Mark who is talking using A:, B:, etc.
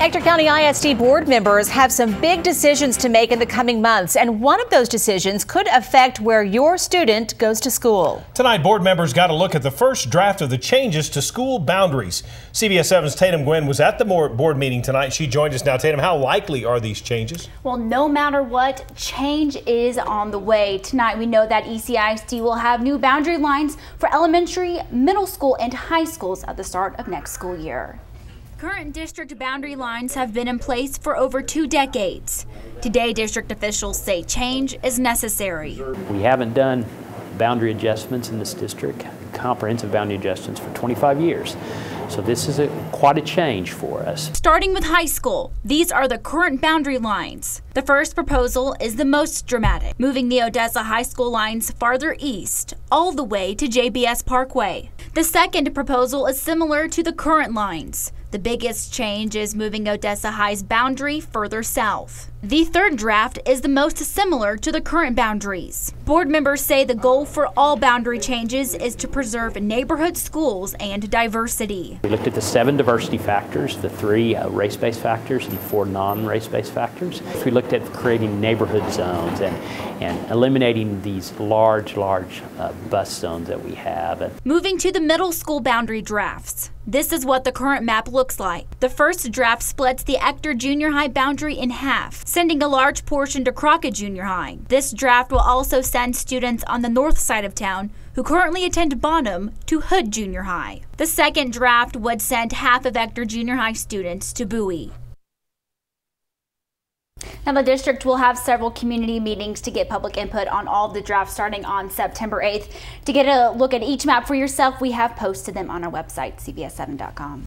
A: Ector County ISD board members have some big decisions to make in the coming months, and one of those decisions could affect where your student goes to school.
B: Tonight, board members got a look at the first draft of the changes to school boundaries. CBS 7's Tatum Guinn was at the board meeting tonight. She joined us now. Tatum, how likely are these changes?
C: Well, no matter what, change is on the way. Tonight, we know that ECISD will have new boundary lines for elementary, middle school, and high schools at the start of next school year. Current district boundary lines have been in place for over two decades. Today, district officials say change is necessary.
D: We haven't done boundary adjustments in this district, comprehensive boundary adjustments for 25 years. So this is a, quite a change for us.
C: Starting with high school, these are the current boundary lines. The first proposal is the most dramatic, moving the Odessa High School lines farther east, all the way to JBS Parkway. The second proposal is similar to the current lines. The biggest change is moving Odessa High's boundary further south. The third draft is the most similar to the current boundaries. Board members say the goal for all boundary changes is to preserve neighborhood schools and diversity.
D: We looked at the seven diversity factors, the three uh, race-based factors and four non-race-based factors. We looked at creating neighborhood zones and, and eliminating these large, large uh, bus zones that we have.
C: Moving to the middle school boundary drafts. This is what the current map looks like. The first draft splits the Ector Junior High boundary in half, sending a large portion to Crockett Junior High. This draft will also send students on the north side of town who currently attend Bonham to Hood Junior High. The second draft would send half of Ector Junior High students to Bowie. Now, the district will have several community meetings to get public input on all the drafts starting on September 8th. To get a look at each map for yourself, we have posted them on our website, cbs7.com.